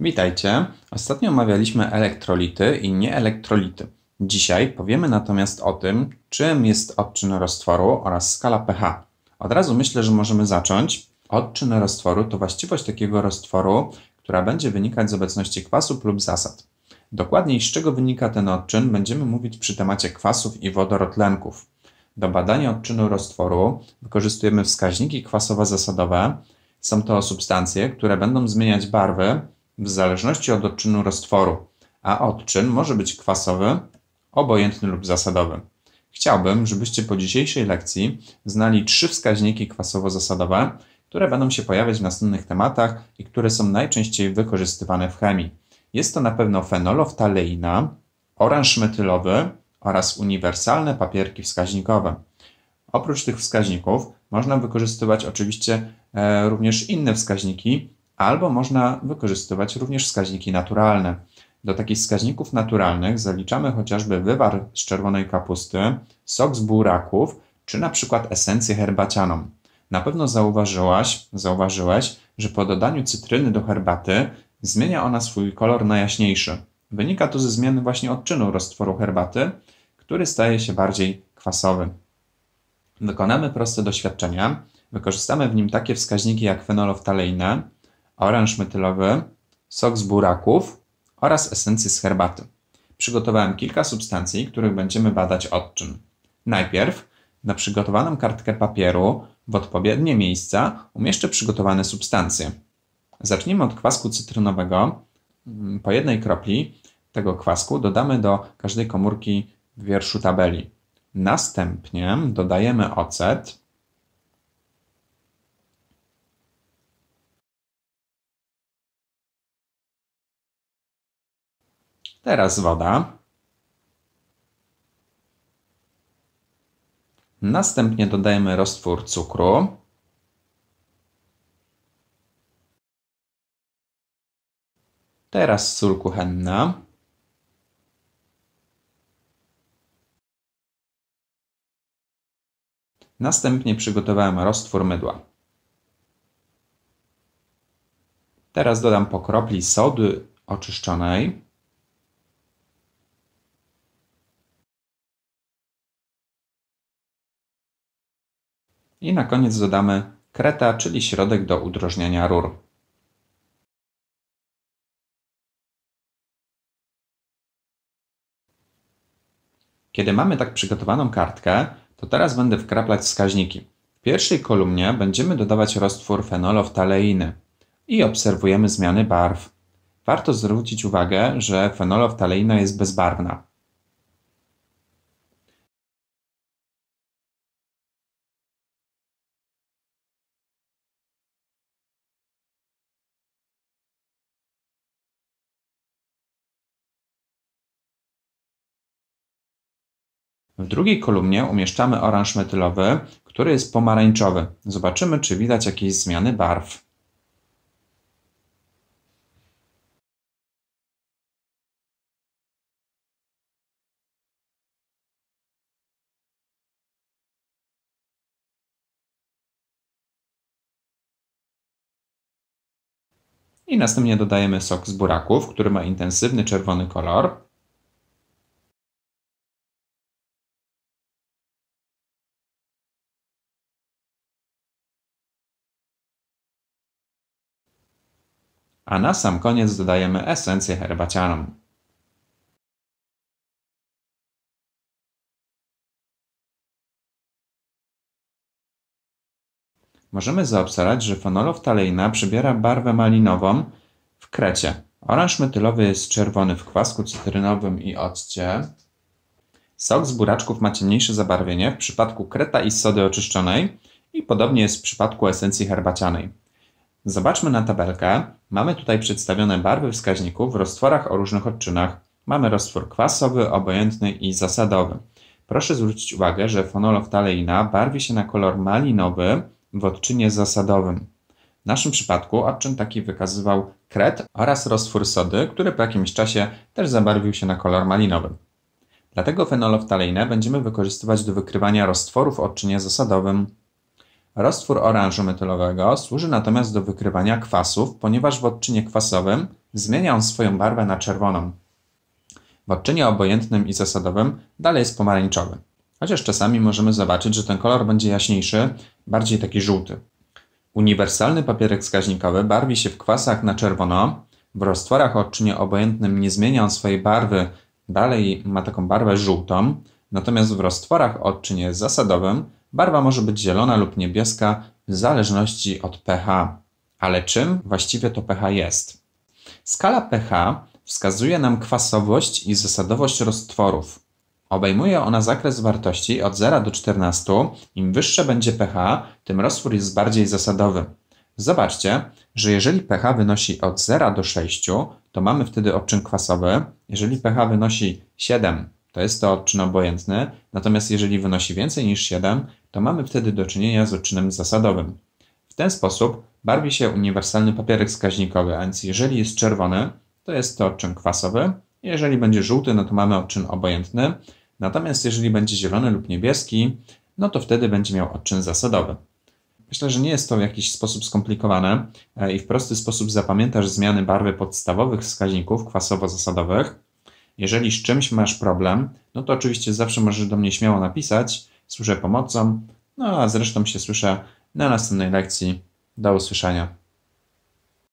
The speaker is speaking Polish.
Witajcie. Ostatnio omawialiśmy elektrolity i nieelektrolity. Dzisiaj powiemy natomiast o tym, czym jest odczyn roztworu oraz skala pH. Od razu myślę, że możemy zacząć. Odczyn roztworu to właściwość takiego roztworu, która będzie wynikać z obecności kwasów lub zasad. Dokładniej z czego wynika ten odczyn będziemy mówić przy temacie kwasów i wodorotlenków. Do badania odczynu roztworu wykorzystujemy wskaźniki kwasowo-zasadowe. Są to substancje, które będą zmieniać barwy w zależności od odczynu roztworu, a odczyn może być kwasowy, obojętny lub zasadowy. Chciałbym, żebyście po dzisiejszej lekcji znali trzy wskaźniki kwasowo-zasadowe, które będą się pojawiać w następnych tematach i które są najczęściej wykorzystywane w chemii. Jest to na pewno fenoloftaleina, oranż metylowy oraz uniwersalne papierki wskaźnikowe. Oprócz tych wskaźników można wykorzystywać oczywiście e, również inne wskaźniki, albo można wykorzystywać również wskaźniki naturalne. Do takich wskaźników naturalnych zaliczamy chociażby wywar z czerwonej kapusty, sok z buraków, czy na przykład esencję herbacianą. Na pewno zauważyłaś, zauważyłeś, że po dodaniu cytryny do herbaty zmienia ona swój kolor na jaśniejszy. Wynika to ze zmiany właśnie odczynu roztworu herbaty, który staje się bardziej kwasowy. Wykonamy proste doświadczenia. Wykorzystamy w nim takie wskaźniki jak fenoloftaleina, oranż metylowy, sok z buraków oraz esencję z herbaty. Przygotowałem kilka substancji, których będziemy badać odczyn. Najpierw na przygotowaną kartkę papieru w odpowiednie miejsca umieszczę przygotowane substancje. Zacznijmy od kwasku cytrynowego. Mm, po jednej kropli tego kwasku dodamy do każdej komórki wierszu tabeli. Następnie dodajemy ocet Teraz woda. Następnie dodajemy roztwór cukru. Teraz sól kuchenna. Następnie przygotowałem roztwór mydła. Teraz dodam po kropli sody oczyszczonej. I na koniec dodamy kreta, czyli środek do udrożniania rur. Kiedy mamy tak przygotowaną kartkę, to teraz będę wkraplać wskaźniki. W pierwszej kolumnie będziemy dodawać roztwór fenoloftaleiny i obserwujemy zmiany barw. Warto zwrócić uwagę, że fenoloftaleina jest bezbarwna. W drugiej kolumnie umieszczamy oranż metylowy, który jest pomarańczowy. Zobaczymy, czy widać jakieś zmiany barw. I następnie dodajemy sok z buraków, który ma intensywny czerwony kolor. A na sam koniec dodajemy esencję herbacianą. Możemy zaobserwować, że fenoloftaleina przybiera barwę malinową w krecie. Oranż metylowy jest czerwony w kwasku cytrynowym i occie. Sok z buraczków ma ciemniejsze zabarwienie w przypadku kreta i sody oczyszczonej i podobnie jest w przypadku esencji herbacianej. Zobaczmy na tabelkę. Mamy tutaj przedstawione barwy wskaźników w roztworach o różnych odczynach. Mamy roztwór kwasowy, obojętny i zasadowy. Proszę zwrócić uwagę, że fonoloftaleina barwi się na kolor malinowy w odczynie zasadowym. W naszym przypadku odczyn taki wykazywał kret oraz roztwór sody, który po jakimś czasie też zabarwił się na kolor malinowy. Dlatego fenoloftaleinę będziemy wykorzystywać do wykrywania roztworów w odczynie zasadowym. Roztwór oranżu metylowego służy natomiast do wykrywania kwasów, ponieważ w odczynie kwasowym zmienia on swoją barwę na czerwoną. W odczynie obojętnym i zasadowym dalej jest pomarańczowy. Chociaż czasami możemy zobaczyć, że ten kolor będzie jaśniejszy, bardziej taki żółty. Uniwersalny papierek wskaźnikowy barwi się w kwasach na czerwono. W roztworach o odczynie obojętnym nie zmienia on swojej barwy, dalej ma taką barwę żółtą. Natomiast w roztworach o odczynie zasadowym barwa może być zielona lub niebieska w zależności od pH. Ale czym właściwie to pH jest? Skala pH wskazuje nam kwasowość i zasadowość roztworów. Obejmuje ona zakres wartości od 0 do 14. Im wyższe będzie pH, tym roztwór jest bardziej zasadowy. Zobaczcie, że jeżeli pH wynosi od 0 do 6, to mamy wtedy odczyn kwasowy. Jeżeli pH wynosi 7, to jest to odczyn obojętny. Natomiast jeżeli wynosi więcej niż 7, to mamy wtedy do czynienia z odczynem zasadowym. W ten sposób barwi się uniwersalny papierek wskaźnikowy, a więc jeżeli jest czerwony, to jest to odczyn kwasowy. Jeżeli będzie żółty, no to mamy odczyn obojętny. Natomiast jeżeli będzie zielony lub niebieski, no to wtedy będzie miał odczyn zasadowy. Myślę, że nie jest to w jakiś sposób skomplikowane e, i w prosty sposób zapamiętasz zmiany barwy podstawowych wskaźników kwasowo-zasadowych. Jeżeli z czymś masz problem, no to oczywiście zawsze możesz do mnie śmiało napisać, służę pomocą, no a zresztą się słyszę na następnej lekcji. Do usłyszenia.